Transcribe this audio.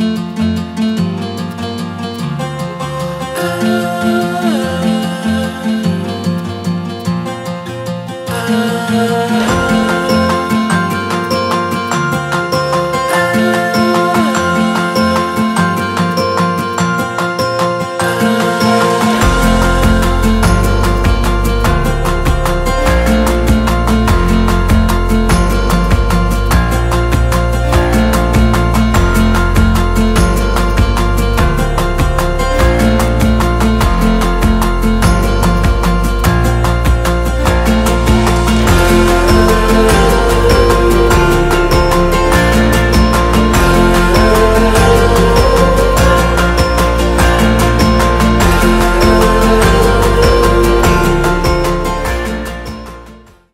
Ah, ah. ah.